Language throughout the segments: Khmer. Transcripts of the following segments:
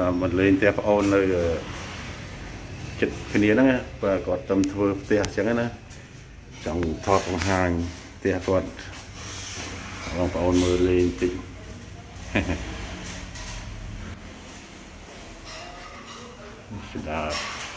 បាទមកលេងផ្ទះប្អូននៅចិត្តគ្នាហ្នឹងបាទគាត់ទៅធ្វើផ្ទះអញ្ចឹងណាចង់ថតបង្ហាញផ្ទះគាត់បងប្អូនមើលលេងតិចស្ដាប់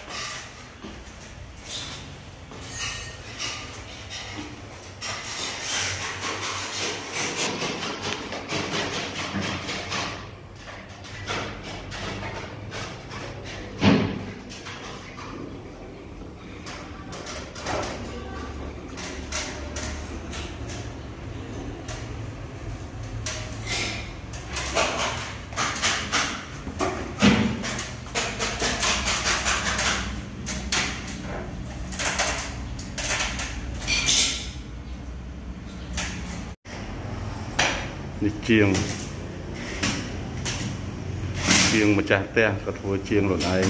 នេះជាងជាងម្ចាស់ផ្ទះក៏ធ្វើជាងខ្លួនឯង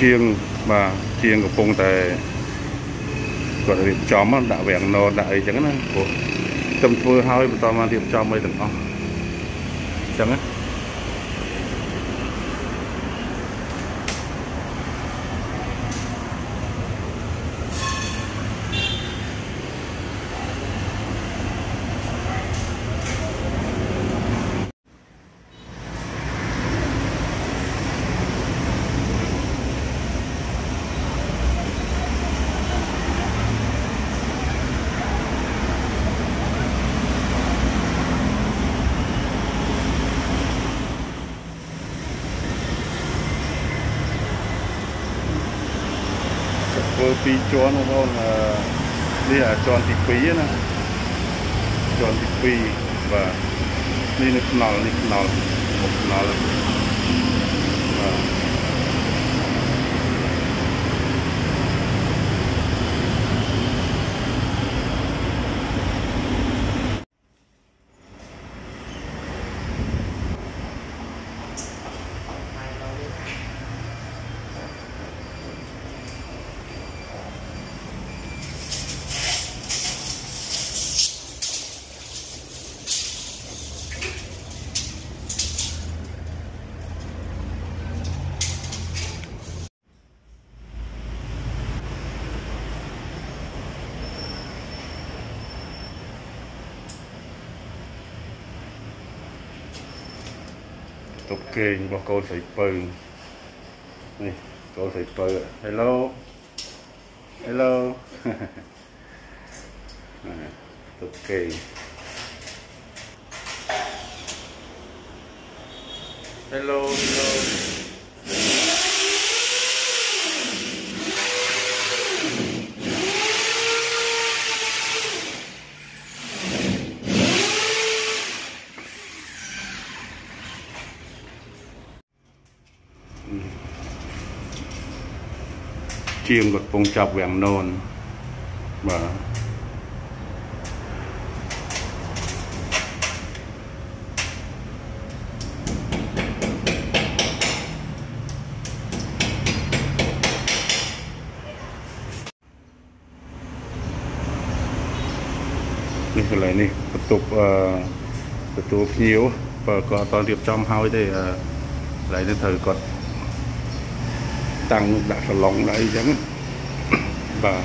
ជាងបាទជាងកំពុងតែគាត់រៀបចំដាក់វាំងណដាក់អីចឹងណាព្រោះទៅធ្វើហើយបន្តមករៀបចំអីទាំងអស់ចឹងណា ធ្វើពីរជាន់បងប្អូនអឺនេះអាជាន់ទី2ណាជាន់ទី2បាទនេះនេះខ្នល់នេះខ្នល់មុខខ្នល់បាទ តុបគេងរបស់កូនស្រីពៅនេះកូនស្រីពៅ Hello Hello តុបគេង Hello Hello ជាងគាត់ពងចាប់វាំងណូនបាទនេះកន្លែងនេះបន្ទប់អឺទទួលភ្ញៀវបើគាត់អត់ទាន់រៀបចំហើយទេអឺកន្លែងនេះត្រូវគាត់ តាំងដាក់សាឡុងដាក់អីចឹងបាទ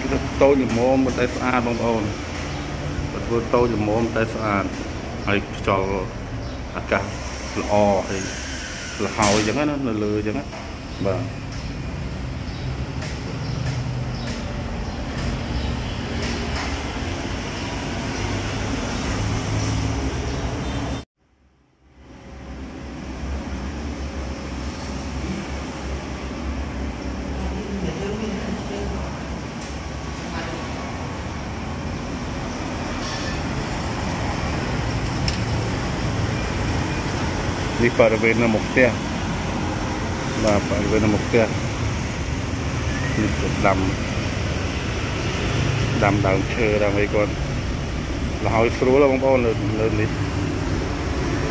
គឺតូចល្មមមិនតែស្អាតបងប្អូនបើធ្វើតូចល្មមតែស្អាតហើយខ្យល់អាកាសល្អហើយលហើយចឹងណានៅលើចឹងបាទ នេះបរិវេណនៅមុខផ្ទះបាទបរិវេណនៅមុខផ្ទះនេះគឺដាំដាំដើមឈើដើមអីគាត់លហើយស្រួលបងប្អូនលើលើនេះ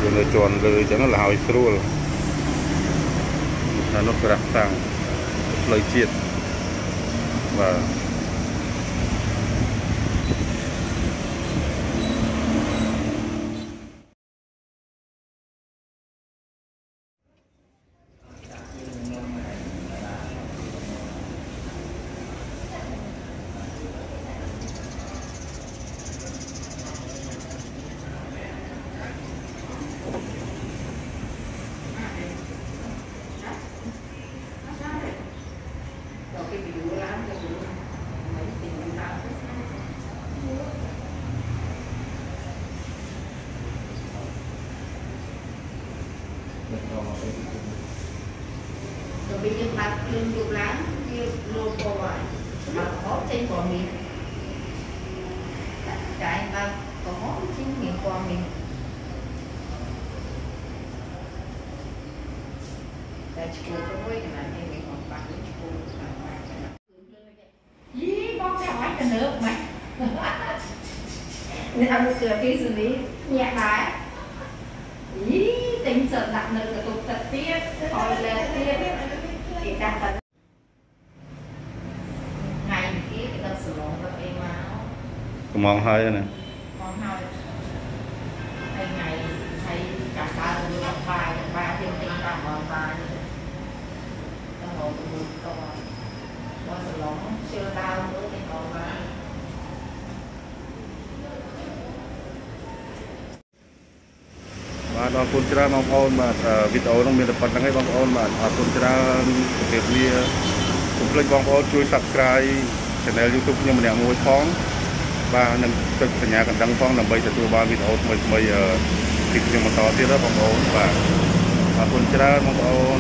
វានៅជាន់លើអញ្ចឹងលហើយស្រួលនៅនោះក្រាស់សាំងផ្លូវជាតិបាទ ឡាយើងយកឡើងជា logo ហើយមកហូបចេញព័ត៌មានចាយបើក៏ហូបចេញមានព័ត៌មានតែឈ្មោះទៅវិញណានេះមានអំបាក់ឈ្មោះតាមមកយីបងចាំអត់ទៅលើមកនេះអត់គឺគេសុនីញាក់ដែរយីទិញសិនដាក់នៅកន្ទុកទឹកទៀតឲ្យលើទៀត ក៏មកហើយណា con hai hay ngày hay cả ba người làm bài ba thiên tinh làm bài bài tao ngồi tụi mình còn qua sờ lỏng chưa đau nữa thì còn ba បាទអរគុណច្រើនបងប្អូនបាទអឺវីដេអូនោះមានតែប៉ុណ្្នឹងឯងបងប្អូនបាទអរគុណច្រើនជម្រាបលាកុំភ្លេចបងប្អូនជួយ Subscribe Channel YouTube ខ្ញុំម្នាក់មួយផង បាទនិងចុចសញ្ញាកណ្ដឹងផងដើម្បីទទួលបានវីដេអូថ្មីៗអឺពីខ្ញុំបន្តទៀតណាបងប្អូនបាទអរគុណច្រើនបងប្អូន